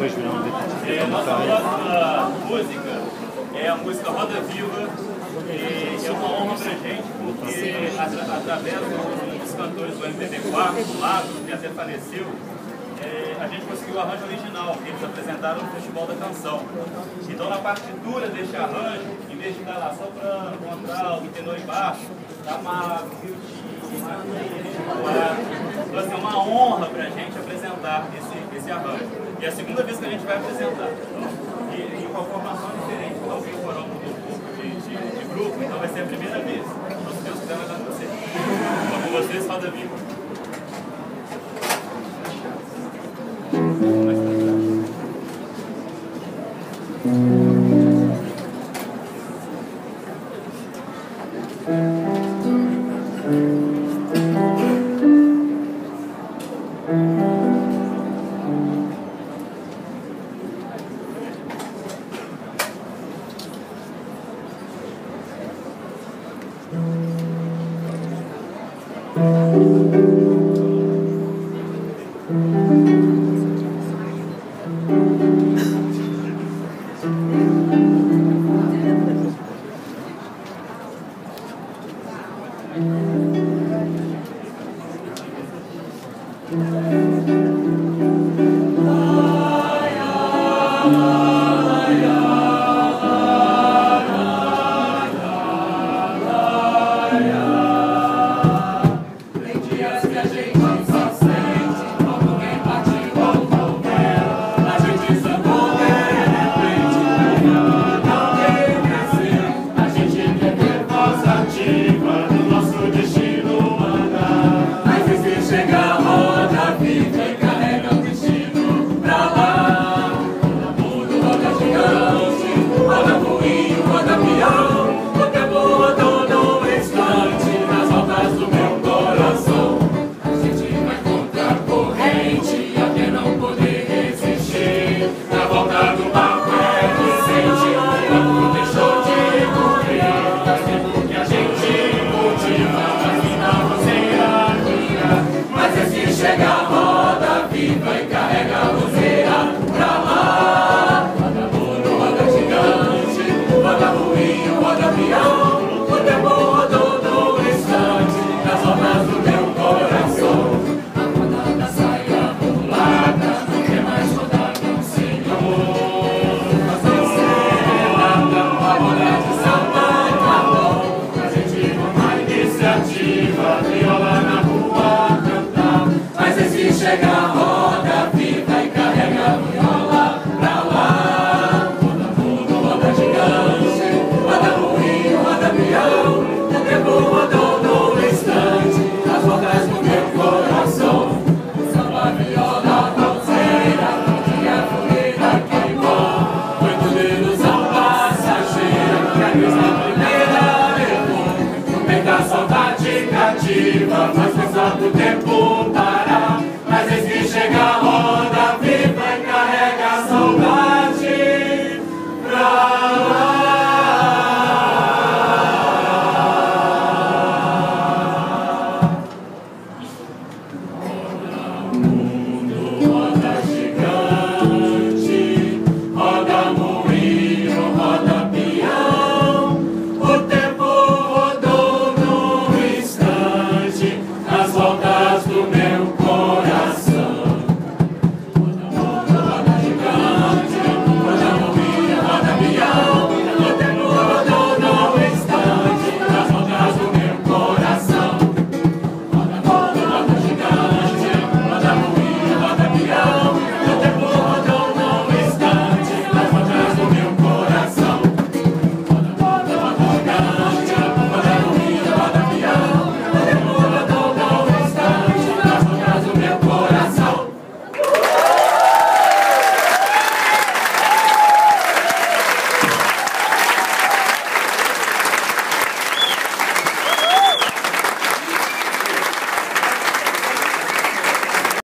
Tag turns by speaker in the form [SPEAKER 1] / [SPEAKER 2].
[SPEAKER 1] Depois viramos
[SPEAKER 2] É, nossa próxima música é a música Roda Viva. E é uma honra pra gente, porque atra- através dos cantores do MPB4, do Lago, que até faleceu, é, a gente conseguiu o arranjo original que eles apresentaram no Festival da Canção. Então, na partitura deste arranjo, em vez de dar lá soprano, contralto, tenor e baixo, tá mago, então, assim, é uma honra pra gente apresentar esse, esse arranjo. E é a segunda vez que a gente vai apresentar. E, e com a formação diferente, então tem o coral do grupo, de, de, de grupo, então vai ser a primeira vez. Então, se Deus quiser, vai dar com vocês. Então, com vocês, Roda Viva.
[SPEAKER 3] expectativa, mas passado o tempo para.